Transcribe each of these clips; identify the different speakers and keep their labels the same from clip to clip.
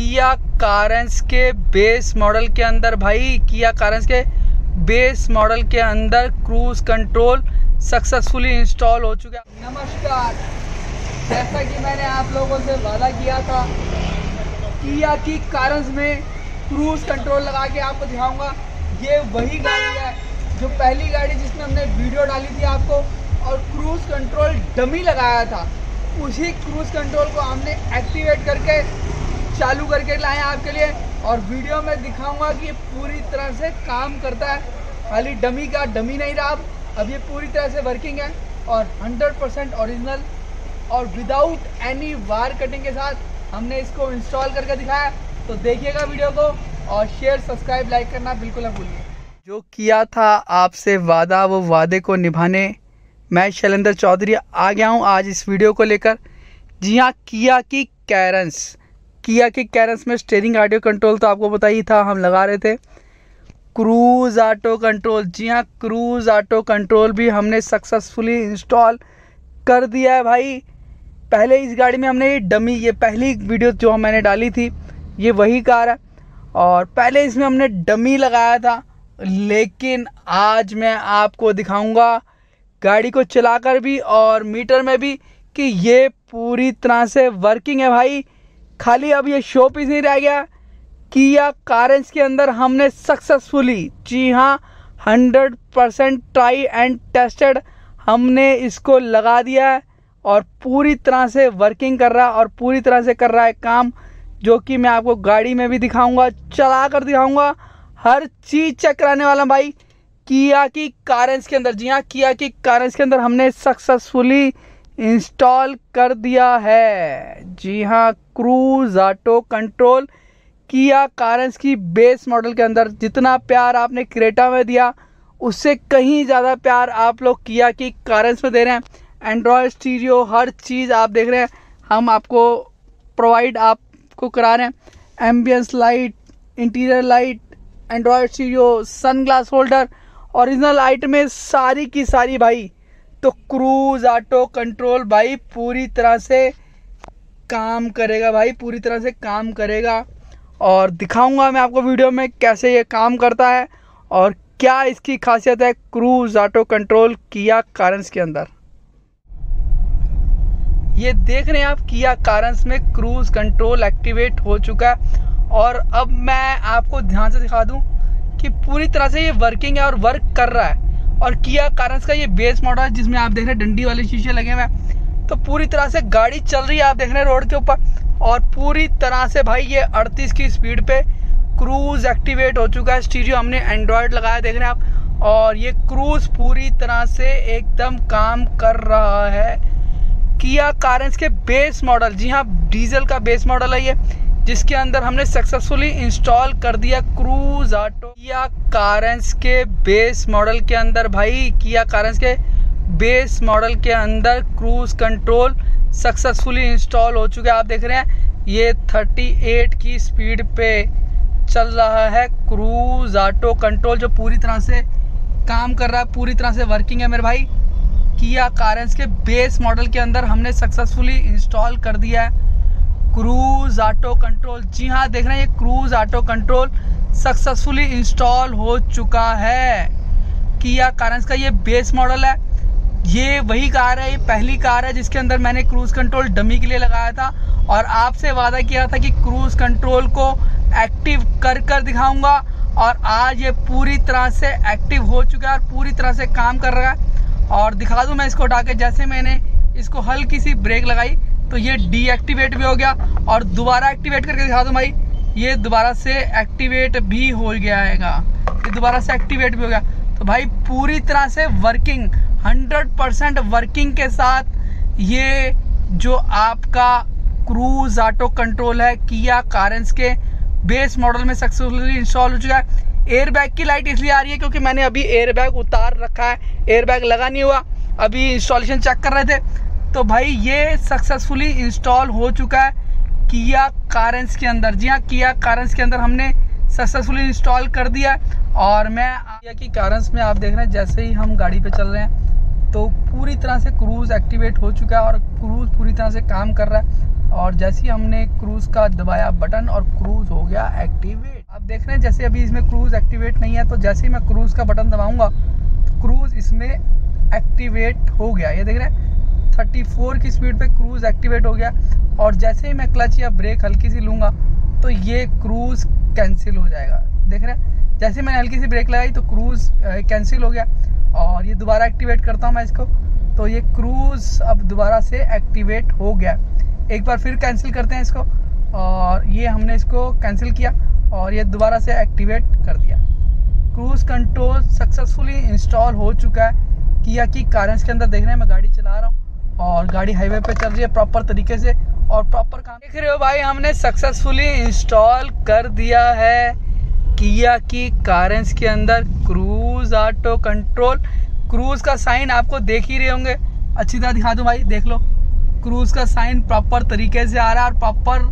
Speaker 1: किया कारंस के base model के अंदर भाई, किया कारंस के बेस मॉडल के अंदर क्रूज कंट्रोल सक्सेसफुली इंस्टॉल हो चुका। नमस्कार, जैसा कि मैंने आप लोगों से वादा किया था, किया की कारंस में क्रूज कंट्रोल लगा के आपको दिखाऊँगा। ये वही गाड़ी है, जो पहली गाड़ी जिसमें हमने वीडियो डाली थी आपको, और क्रूज कंट्रोल डमी लगाया था। उसी क्रूज कंट्रोल को हमने एक्टिवेट करके चालू करके लाए आपके लिए। और वीडियो में दिखाऊँगा कि ये पूरी तरह से काम करता है। खाली डमी का डमी नहीं रहा अब। अब ये पूरी तरह से वर्किंग है। और 100% परसेंट ओरिजिनल और विदाउट एनी वार कटिंग के साथ हमने इसको इंस्टॉल करके दिखाया। तो देखिएगा वीडियो को और शेयर सब्सक्राइब लाइक करना बिल्कुल ना भूलिए। जो किया था आपसे वादा, वो वादे को निभाने मैं शैलेंद्र चौधरी आ गया हूँ आज इस वीडियो को लेकर। जी हाँ किया की कैरेंस किया की कैरेंस में स्टेयरिंग ऑडियो कंट्रोल तो आपको पता ही था, हम लगा रहे थे। क्रूज ऑटो कंट्रोल, जी हाँ क्रूज ऑटो कंट्रोल भी हमने सक्सेसफुली इंस्टॉल कर दिया है भाई। पहले इस गाड़ी में हमने ये डमी, ये पहली वीडियो जो मैंने डाली थी, ये वही कार है। और पहले इसमें हमने डमी लगाया था, लेकिन आज मैं आपको दिखाऊँगा गाड़ी को चलाकर भी और मीटर में भी कि ये पूरी तरह से वर्किंग है भाई। खाली अब ये शो पीस नहीं रह गया किया कारेंस के अंदर हमने सक्सेसफुली जी हाँ hundred percent try and tested हमने इसको लगा दिया है और पूरी तरह से वर्किंग कर रहा है और पूरी तरह से कर रहा है काम, जो कि मैं आपको गाड़ी में भी दिखाऊँगा चला कर दिखाऊँगा। हर चीज़ चेक कराने वाला भाई, किया की कारेंस के अंदर, जी हाँ किया की कारेंस के अंदर हमने सक्सेसफुली इंस्टॉल कर दिया है। जी हाँ क्रूज ऑटो कंट्रोल किया कारेंस की बेस मॉडल के अंदर। जितना प्यार आपने क्रेटा में दिया, उससे कहीं ज़्यादा प्यार आप लोग किया कि कारेंस में दे रहे हैं। एंड्रॉयड स्टीरियो हर चीज़ आप देख रहे हैं। हम आपको प्रोवाइड आपको करा रहे हैं। Ambience light interior light Android stereo sun glass holder original आइटमें सारी की सारी भाई तो क्रूज ऑटो कंट्रोल भाई पूरी तरह से काम करेगा भाई, पूरी तरह से काम करेगा। और दिखाऊँगा मैं आपको वीडियो में कैसे ये काम करता है और क्या इसकी खासियत है क्रूज ऑटो कंट्रोल किया कारंस के अंदर। ये देख रहे हैं आप, किया कारंस में क्रूज कंट्रोल एक्टिवेट हो चुका है। और अब मैं आपको ध्यान से दिखा दूँ कि पूरी तरह से ये वर्किंग है और वर्क कर रहा है। और किया कारंस का ये बेस मॉडल है, जिसमें आप देख रहे हैं डंडी वाले शीशे लगे हुए हैं। तो पूरी तरह से गाड़ी चल रही है, आप देख रहे हैं रोड के ऊपर। और पूरी तरह से भाई ये 38 की स्पीड पे क्रूज एक्टिवेट हो चुका है। स्टीरियो हमने एंड्रॉयड लगाया, देख रहे हैं आप। और ये क्रूज पूरी तरह से एकदम काम कर रहा है। किया कारेंस के बेस मॉडल जी हाँ डीजल का बेस मॉडल है ये। जिसके अंदर हमने सक्सेसफुली इंस्टॉल कर दिया क्रूज ऑटो किया कारेंस के बेस मॉडल के अंदर भाई किया कारेंस के बेस मॉडल के अंदर क्रूज कंट्रोल सक्सेसफुली इंस्टॉल हो चुके हैं। आप देख रहे हैं, ये 38 की स्पीड पे चल रहा है क्रूज ऑटो कंट्रोल जो पूरी तरह से काम कर रहा है, पूरी तरह से वर्किंग है मेरे भाई। किया कारेंस के बेस मॉडल के अंदर हमने सक्सेसफुली इंस्टॉल कर दिया है। क्रूज ऑटो कंट्रोल जी हाँ देख रहे हैं, ये cruise auto control successfully install हो चुका है। किया कारेंस का ये बेस मॉडल है। ये वही कार है, ये पहली कार है जिसके अंदर मैंने क्रूज कंट्रोल डमी के लिए लगाया था। और आपसे वादा किया था कि क्रूज कंट्रोल को एक्टिव कर कर दिखाऊँगा। और आज ये पूरी तरह से एक्टिव हो चुका है और पूरी तरह से काम कर रहा है। और दिखा दूँ मैं इसको उठा के, जैसे मैंने इसको हल्की सी ब्रेक लगाई। तो ये डीएक्टिवेट भी हो गया और दोबारा एक्टिवेट करके दिखा दूँ भाई, ये दोबारा से एक्टिवेट भी हो गया है ये दोबारा से एक्टिवेट भी हो गया। तो भाई पूरी तरह से वर्किंग 100 परसेंट वर्किंग के साथ ये जो आपका क्रूज ऑटो कंट्रोल है किया कारेंस के बेस मॉडल में सक्सेसफुली इंस्टॉल हो चुका है। एयर बैग की लाइट इसलिए आ रही है क्योंकि मैंने अभी एयर बैग उतार रखा है एयर बैग लगा नहीं हुआ, अभी इंस्टॉलेशन चेक कर रहे थे। तो भाई ये सक्सेसफुली इंस्टॉल हो चुका है किया कारेंस के अंदर। जी हाँ किया कारेंस के अंदर हमने सक्सेसफुली इंस्टॉल कर दिया और मैं किया की कारेंस में आप देख रहे हैं, जैसे ही हम गाड़ी पे चल रहे हैं तो पूरी तरह से क्रूज एक्टिवेट हो चुका है और क्रूज पूरी तरह से काम कर रहा है। और जैसे ही हमने क्रूज़ का दबाया बटन और क्रूज़ हो गया एक्टिवेट आप देख रहे हैं, जैसे अभी इसमें क्रूज़ एक्टिवेट नहीं है तो जैसे ही मैं क्रूज़ का बटन दबाऊँगा तो क्रूज़ इसमें एक्टिवेट हो गया। ये देख रहे हैं थर्टी फोर की स्पीड पे क्रूज़ एक्टिवेट हो गया और जैसे ही मैं क्लच या ब्रेक हल्की सी लूँगा तो ये क्रूज़ कैंसिल हो जाएगा। देख रहे हैं? जैसे मैंने हल्की सी ब्रेक लगाई तो क्रूज़ कैंसिल हो गया और ये दोबारा एक्टिवेट करता हूँ मैं इसको। तो ये क्रूज़ अब दोबारा से एक्टिवेट हो गया। एक बार फिर कैंसिल करते हैं इसको और ये हमने इसको कैंसिल किया और ये दोबारा से एक्टिवेट कर दिया। क्रूज़ कंट्रोल सक्सेसफुली इंस्टॉल हो चुका है। किया की कारंस के अंदर देख रहे हैं? मैं गाड़ी चला रहा हूँ। और गाड़ी हाईवे पे चल रही है प्रॉपर तरीके से और प्रॉपर काम। देख रहे हो भाई, हमने सक्सेसफुली इंस्टॉल कर दिया है किया की कारंस के अंदर। क्रूज ऑटो कंट्रोल क्रूज का साइन आपको देख ही रहे होंगे। अच्छी तरह दिखा दूँ भाई, देख लो। क्रूज का साइन प्रॉपर तरीके से आ रहा है और प्रॉपर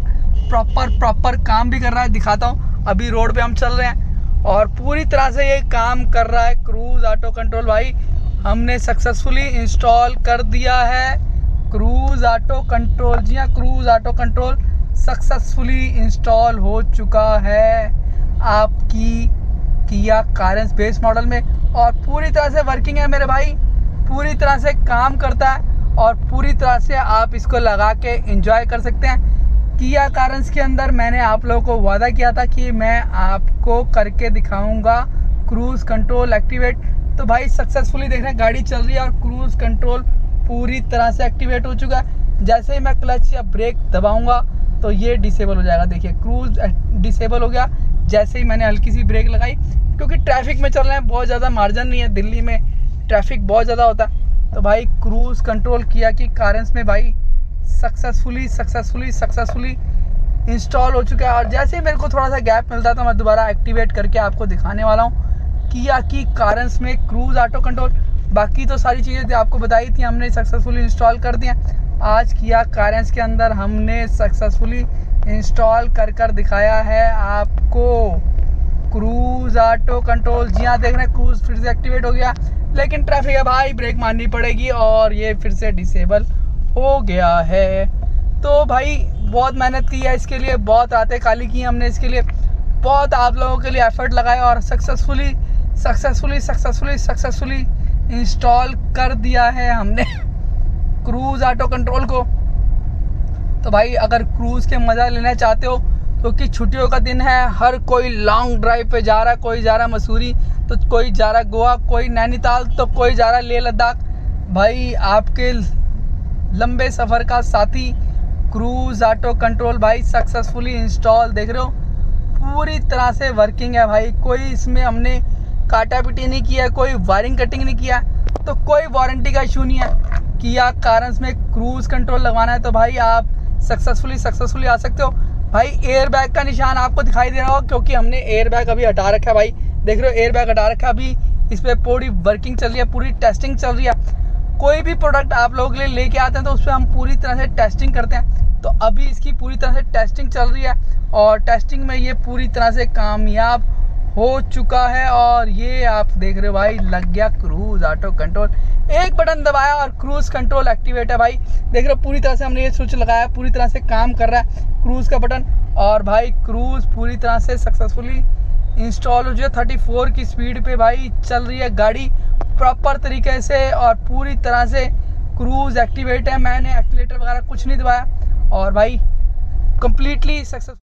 Speaker 1: प्रॉपर प्रॉपर काम भी कर रहा है। दिखाता हूँ, अभी रोड पे हम चल रहे हैं। और पूरी तरह से ये काम कर रहा है। क्रूज ऑटो कंट्रोल भाई। हमने सक्सेसफुली इंस्टॉल कर दिया है। क्रूज ऑटो कंट्रोल जी हाँ cruise auto control successfully install हो चुका है। आपकी किया कारंस बेस मॉडल में और पूरी तरह से वर्किंग है मेरे भाई। पूरी तरह से काम करता है और पूरी तरह से आप इसको लगा के इंजॉय कर सकते हैं। किया कारंस के अंदर मैंने आप लोगों को वादा किया था कि मैं आपको करके दिखाऊँगा। क्रूज कंट्रोल एक्टिवेट तो भाई सक्सेसफुली देख रहे हैं, गाड़ी चल रही है और क्रूज कंट्रोल पूरी तरह से एक्टिवेट हो चुका है। जैसे ही मैं क्लच या ब्रेक दबाऊँगा तो ये डिसेबल हो जाएगा। देखिए क्रूज डिसेबल हो गया। जैसे ही मैंने हल्की सी ब्रेक लगाई, क्योंकि ट्रैफ़िक में चल रहे हैं, बहुत ज़्यादा मार्जन नहीं है दिल्ली में। ट्रैफ़िक बहुत ज़्यादा होता है। तो भाई क्रूज कंट्रोल किया कि कारंस में भाई सक्सेसफुली सक्सेसफुली सक्सेसफुली इंस्टॉल हो चुका है। और जैसे ही मेरे को थोड़ा सा गैप मिलता तो मैं दोबारा एक्टिवेट करके आपको दिखाने वाला हूँ। किया कि कारंस में क्रूज ऑटो कंट्रोल बाकी तो सारी चीज़ें आपको बताई थी, हमने सक्सेसफुली इंस्टॉल कर दिया। आज किया कारंस के अंदर, हमने सक्सेसफुली इंस्टॉल कर कर दिखाया है आपको। क्रूज ऑटो कंट्रोल जी हाँ देख रहे हैं क्रूज फिर से एक्टिवेट हो गया। लेकिन ट्रैफ़िक है भाई ब्रेक मारनी पड़ेगी और ये फिर से डिसेबल हो गया है। तो भाई, बहुत मेहनत की है इसके लिए, बहुत रातें काली की हमने इसके लिए। बहुत आप लोगों के लिए एफर्ट लगाया और successfully successfully successfully successfully install कर दिया है हमने क्रूज ऑटो कंट्रोल को। तो भाई, अगर क्रूज के मज़ा लेना चाहते हो, क्योंकि तो छुट्टियों का दिन है, हर कोई लॉन्ग ड्राइव पे जा रहा कोई जा रहा मसूरी तो कोई जा रहा गोवा कोई नैनीताल तो कोई जा रहा लेह लद्दाख भाई, आपके लंबे सफ़र का साथी क्रूज ऑटो कंट्रोल भाई सक्सेसफुली इंस्टॉल देख रहे हो? पूरी तरह से वर्किंग है भाई, कोई इसमें हमने काटा पिटी नहीं किया, कोई वायरिंग कटिंग नहीं किया तो कोई वारंटी का इशू नहीं है किया कारंस में क्रूज कंट्रोल लगवाना है तो भाई आप सक्सेसफुली सक्सेसफुली आ सकते हो। भाई एयर बैग का निशान आपको दिखाई दे रहा हो क्योंकि हमने एयर बैग अभी हटा रखा है भाई। देख रहे हो एयर बैग हटा रखा है, अभी इस पर पूरी वर्किंग चल रही है, पूरी टेस्टिंग चल रही है। कोई भी प्रोडक्ट आप लोगों के लिए लेके आते हैं तो उस पर हम पूरी तरह से टेस्टिंग करते हैं। तो अभी इसकी पूरी तरह से टेस्टिंग चल रही है, और टेस्टिंग में ये पूरी तरह से कामयाब हो चुका है और ये आप देख रहे हो भाई, लग गया क्रूज ऑटो कंट्रोल एक बटन दबाया और क्रूज कंट्रोल एक्टिवेट है भाई। देख रहे हो, पूरी तरह से हमने ये स्विच लगाया, पूरी तरह से काम कर रहा है क्रूज का बटन और भाई क्रूज पूरी तरह से सक्सेसफुली इंस्टॉल हो है। थर्टी फोर की स्पीड पे भाई चल रही है गाड़ी प्रॉपर तरीके से और पूरी तरह से क्रूज एक्टिवेट है। मैंने एक्टिवेटर वगैरह कुछ नहीं दबाया। और भाई कंप्लीटली सक्सेस